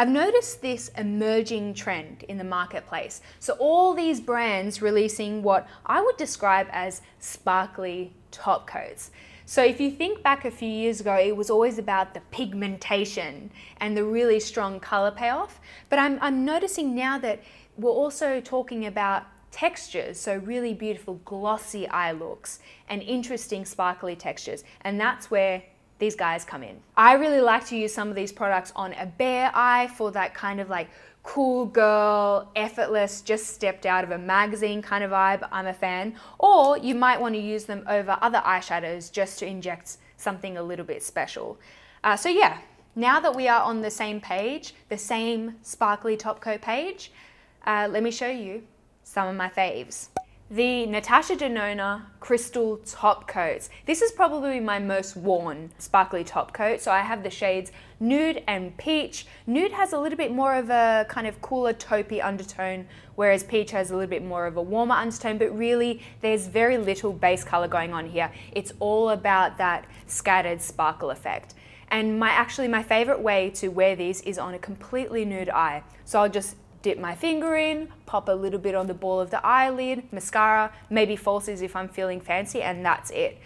I've noticed this emerging trend in the marketplace. So, all these brands releasing what I would describe as sparkly top coats. So, if you think back a few years ago, it was always about the pigmentation and the really strong color payoff. But I'm, I'm noticing now that we're also talking about textures, so really beautiful glossy eye looks and interesting sparkly textures. And that's where these guys come in. I really like to use some of these products on a bare eye for that kind of like cool girl, effortless, just stepped out of a magazine kind of vibe. I'm a fan. Or you might want to use them over other eyeshadows just to inject something a little bit special. Uh, so yeah, now that we are on the same page, the same sparkly top coat page, uh, let me show you some of my faves the Natasha Denona Crystal Top Coats. This is probably my most worn sparkly top coat. So I have the shades Nude and Peach. Nude has a little bit more of a kind of cooler taupey undertone, whereas Peach has a little bit more of a warmer undertone, but really there's very little base color going on here. It's all about that scattered sparkle effect. And my actually my favorite way to wear these is on a completely nude eye. So I'll just dip my finger in, pop a little bit on the ball of the eyelid, mascara, maybe falsies if I'm feeling fancy, and that's it.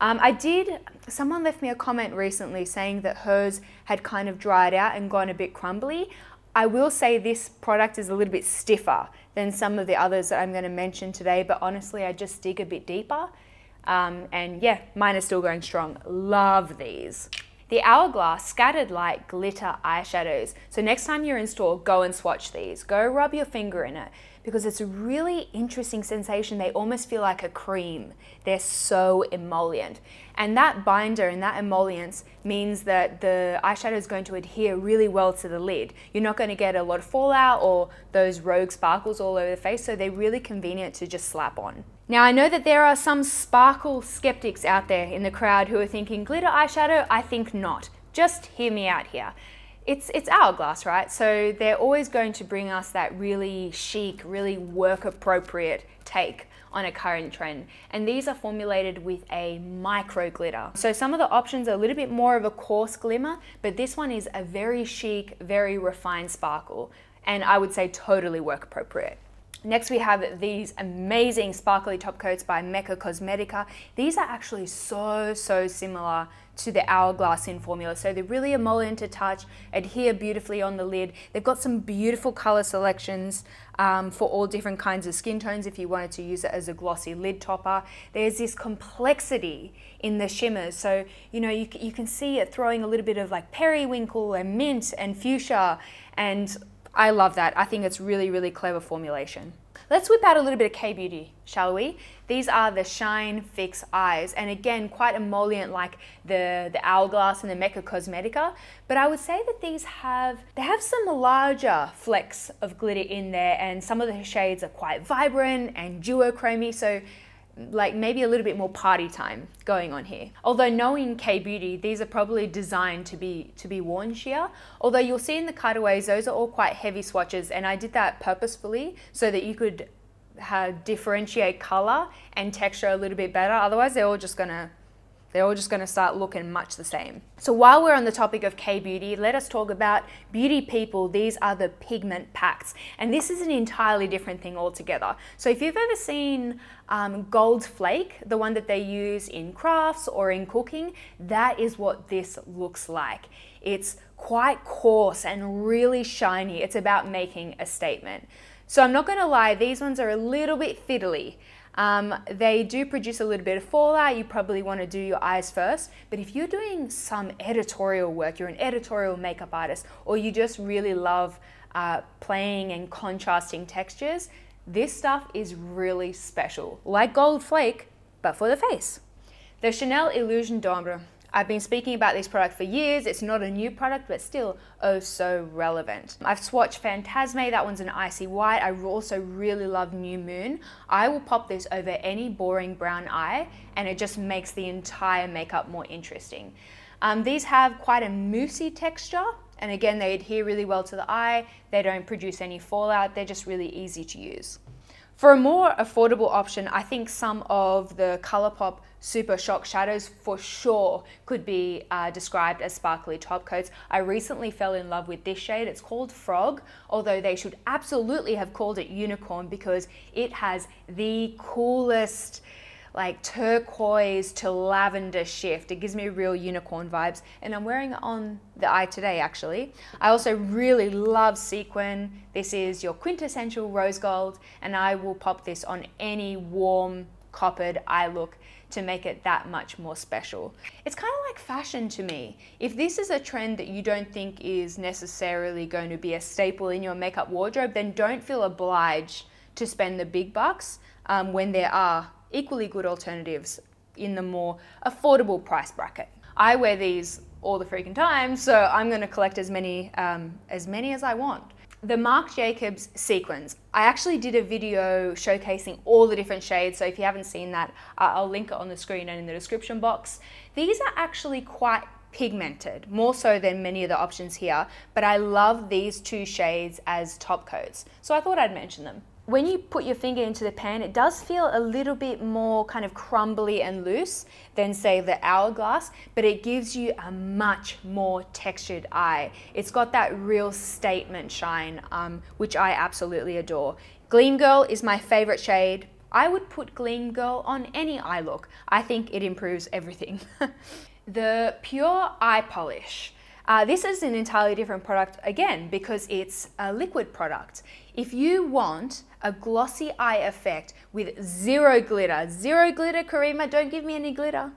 Um, I did, someone left me a comment recently saying that hers had kind of dried out and gone a bit crumbly. I will say this product is a little bit stiffer than some of the others that I'm going to mention today, but honestly, I just dig a bit deeper. Um, and yeah, mine is still going strong. Love these. The Hourglass Scattered Light Glitter Eyeshadows. So next time you're in store, go and swatch these. Go rub your finger in it because it's a really interesting sensation. They almost feel like a cream. They're so emollient. And that binder and that emollients means that the eyeshadow is going to adhere really well to the lid. You're not going to get a lot of fallout or those rogue sparkles all over the face, so they're really convenient to just slap on. Now, I know that there are some sparkle skeptics out there in the crowd who are thinking glitter eyeshadow. I think not. Just hear me out here. It's, it's hourglass, right? So they're always going to bring us that really chic, really work appropriate take on a current trend. And these are formulated with a micro glitter. So some of the options are a little bit more of a coarse glimmer, but this one is a very chic, very refined sparkle. And I would say totally work appropriate. Next we have these amazing sparkly top coats by Mecca Cosmetica. These are actually so, so similar to the Hourglass in formula. So they're really emollient to touch, adhere beautifully on the lid. They've got some beautiful color selections um, for all different kinds of skin tones if you wanted to use it as a glossy lid topper. There's this complexity in the shimmers. So, you know, you, you can see it throwing a little bit of like periwinkle and mint and fuchsia and I love that. I think it's really, really clever formulation. Let's whip out a little bit of K-Beauty, shall we? These are the Shine Fix Eyes, and again, quite emollient like the, the Hourglass and the Mecca Cosmetica, but I would say that these have, they have some larger flecks of glitter in there, and some of the shades are quite vibrant and duochromy, so like maybe a little bit more party time going on here. Although knowing K Beauty, these are probably designed to be to be worn sheer. Although you'll see in the cutaways, those are all quite heavy swatches, and I did that purposefully so that you could uh, differentiate color and texture a little bit better. Otherwise, they're all just gonna they're all just going to start looking much the same. So while we're on the topic of K-beauty, let us talk about Beauty People. These are the pigment packs. And this is an entirely different thing altogether. So if you've ever seen um, Gold Flake, the one that they use in crafts or in cooking, that is what this looks like. It's quite coarse and really shiny. It's about making a statement. So I'm not going to lie, these ones are a little bit fiddly. Um, they do produce a little bit of fallout. You probably want to do your eyes first. But if you're doing some editorial work, you're an editorial makeup artist, or you just really love uh, playing and contrasting textures, this stuff is really special. Like Gold Flake, but for the face. The Chanel Illusion d'Ombre I've been speaking about this product for years. It's not a new product, but still oh so relevant. I've swatched Fantasme, that one's an icy white. I also really love New Moon. I will pop this over any boring brown eye and it just makes the entire makeup more interesting. Um, these have quite a moussey texture and again, they adhere really well to the eye. They don't produce any fallout. They're just really easy to use. For a more affordable option, I think some of the ColourPop Super Shock shadows for sure could be uh, described as sparkly top coats. I recently fell in love with this shade. It's called Frog, although they should absolutely have called it Unicorn because it has the coolest like turquoise to lavender shift. It gives me real unicorn vibes and I'm wearing it on the eye today actually. I also really love sequin. This is your quintessential rose gold and I will pop this on any warm coppered eye look to make it that much more special. It's kind of like fashion to me. If this is a trend that you don't think is necessarily going to be a staple in your makeup wardrobe, then don't feel obliged to spend the big bucks um, when there are equally good alternatives in the more affordable price bracket. I wear these all the freaking time, so I'm going to collect as many um, as many as I want. The Marc Jacobs See-quins. I actually did a video showcasing all the different shades, so if you haven't seen that, uh, I'll link it on the screen and in the description box. These are actually quite pigmented, more so than many of the options here, but I love these two shades as top coats, so I thought I'd mention them when you put your finger into the pan, it does feel a little bit more kind of crumbly and loose than say the hourglass, but it gives you a much more textured eye. It's got that real statement shine, um, which I absolutely adore. Gleam Girl is my favorite shade. I would put Gleam Girl on any eye look. I think it improves everything. the PUR Eye Polish. Uh, this is an entirely different product again because it's a liquid product. If you want a glossy eye effect with zero glitter, zero glitter, Karima, don't give me any glitter,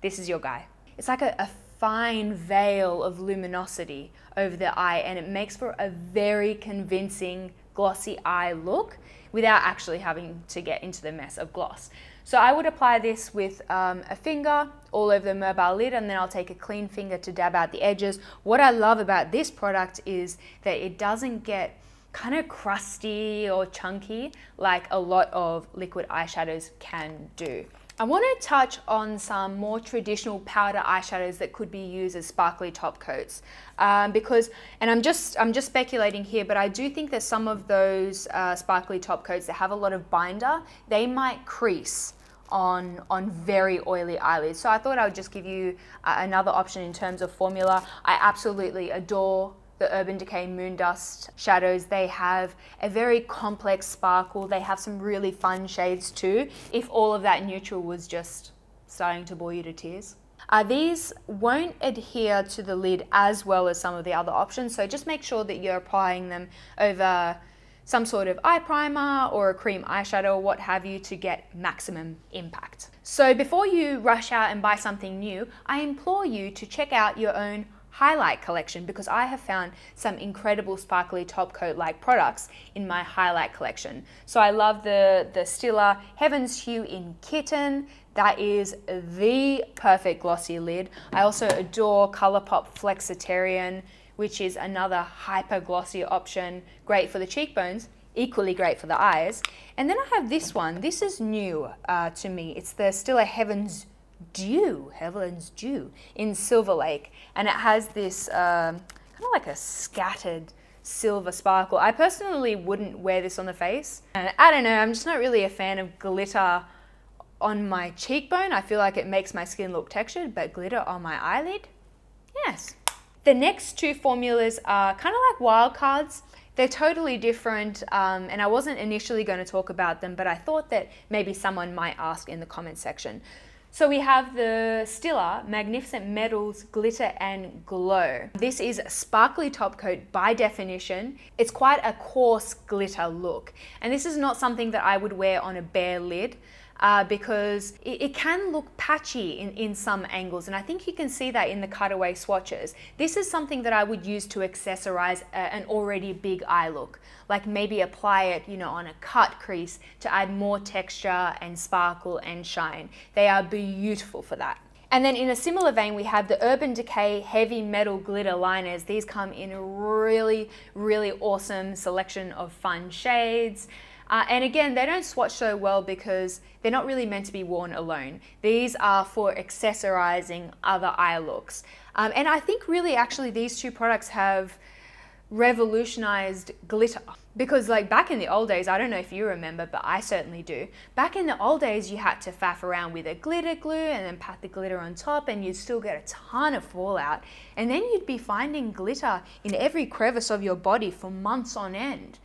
this is your guy. It's like a, a fine veil of luminosity over the eye and it makes for a very convincing glossy eye look without actually having to get into the mess of gloss. So I would apply this with um, a finger all over the mobile lid and then I'll take a clean finger to dab out the edges. What I love about this product is that it doesn't get kind of crusty or chunky like a lot of liquid eyeshadows can do. I want to touch on some more traditional powder eyeshadows that could be used as sparkly top coats um, because, and I'm just I'm just speculating here, but I do think that some of those uh, sparkly top coats that have a lot of binder, they might crease on on very oily eyelids. So I thought I would just give you uh, another option in terms of formula. I absolutely adore the Urban Decay Moondust shadows, they have a very complex sparkle. They have some really fun shades too, if all of that neutral was just starting to bore you to tears. Uh, these won't adhere to the lid as well as some of the other options, so just make sure that you're applying them over some sort of eye primer or a cream eyeshadow or what have you to get maximum impact. So before you rush out and buy something new, I implore you to check out your own highlight collection because I have found some incredible sparkly top coat like products in my highlight collection. So I love the, the Stila Heaven's Hue in Kitten. That is the perfect glossy lid. I also adore Colourpop Flexitarian, which is another hyper glossy option, great for the cheekbones, equally great for the eyes. And then I have this one. This is new uh, to me. It's the Stila Heaven's dew, Heaven's dew, in Silver Lake. And it has this um, kind of like a scattered silver sparkle. I personally wouldn't wear this on the face. And I don't know, I'm just not really a fan of glitter on my cheekbone. I feel like it makes my skin look textured, but glitter on my eyelid, yes. The next two formulas are kind of like wild cards. They're totally different, um, and I wasn't initially going to talk about them, but I thought that maybe someone might ask in the comment section. So we have the Stila Magnificent Metals Glitter and Glow. This is a sparkly top coat by definition. It's quite a coarse glitter look. And this is not something that I would wear on a bare lid uh, because it, it, can look patchy in, in some angles. And I think you can see that in the cutaway swatches. This is something that I would use to accessorize a, an already big eye look. Like maybe apply it, you know, on a cut crease to add more texture and sparkle and shine. They are beautiful for that. And then in a similar vein, we have the Urban Decay Heavy Metal Glitter Liners. These come in a really, really awesome selection of fun shades. Uh, and again, they don't swatch so well because they're not really meant to be worn alone. These are for accessorizing other eye looks. Um, and I think really actually these two products have revolutionized glitter. Because, like, back in the old days, I don't know if you remember, but I certainly do. Back in the old days, you had to faff around with a glitter glue and then pat the glitter on top, and you'd still get a ton of fallout. And then you'd be finding glitter in every crevice of your body for months on end.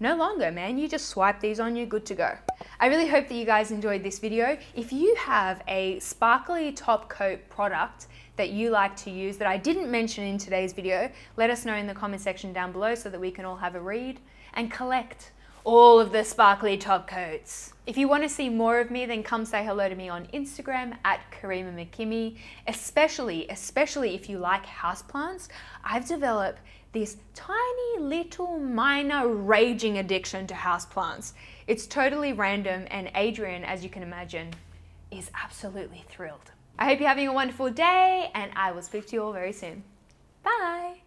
No longer, man. You just swipe these on, you're good to go. I really hope that you guys enjoyed this video. If you have a sparkly top coat product that you like to use that I didn't mention in today's video, let us know in the comment section down below so that we can all have a read and collect all of the sparkly top coats. If you want to see more of me, then come say hello to me on Instagram at Karima McKimmie. Especially, especially if you like houseplants, I've developed this tiny little minor raging addiction to houseplants. It's totally random, and Adrian, as you can imagine, is absolutely thrilled. I hope you're having a wonderful day, and I will speak to you all very soon. Bye!